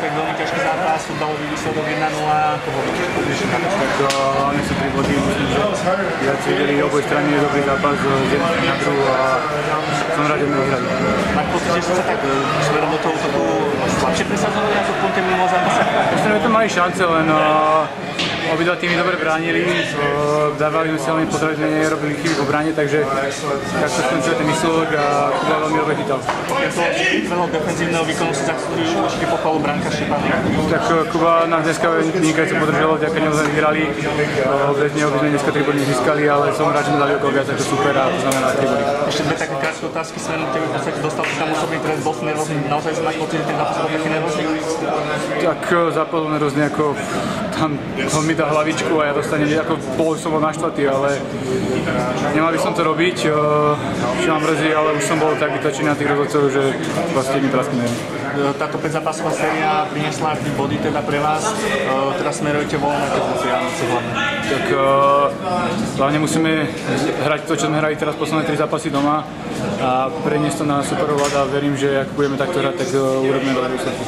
opäť veľmi ťažký zápas, futbalový výsledok 1-0, to bol Tak oni sa privodili, myslím, že viac videli oboj strany dobrý zápas z jednej na druhú a som rád, že mi vyhrali. Máš pocit, že sa tak smerom do toho útoku slabšie presadzovali ako v ponte minulého zápase? Myslím, že to mali šance, len eh, obidva týmy dobre bránili, dávali sme si veľmi pozrieť, sme nerobili chyby po bráne, takže tak sa skončil ten výsledok a Kuba veľmi dobre chytal. Pokiaľ to veľa defenzívneho výkonu si zaslúži určite pochvalu Branka Šepany. Tak uh, Kuba nás dneska vynikajúco podržal, vďaka nemu sme vyhrali, uh, bez neho by sme dneska 3 body získali, ale som rád, že sme dali okolo viac ako super a to znamená 3 body. Ešte dve také krátke otázky smerom tebe, v podstate dostal si tam osobný trest, bol si nervózny, naozaj si máš pocit, že ten zápas bol taký nervózny? Tak uh, západol nervózne ako tam on mi dá hlavičku a ja dostanem, ako bol som bol naštvatý, ale nemal by som to robiť, uh, čo ma mrzí, ale už som bol tak vytočený na tých rozhodcov, že proste mi praskne Táto 5 zápasová séria priniesla 3 body teda pre vás, E, teraz smerujete voľno na tie Vianoce hlavne. Tak uh, hlavne musíme hrať to, čo sme hrali teraz posledné 3 zápasy doma a preniesť to na superovlad a verím, že ak budeme takto hrať, tak uh, urobíme dobrú výsledky.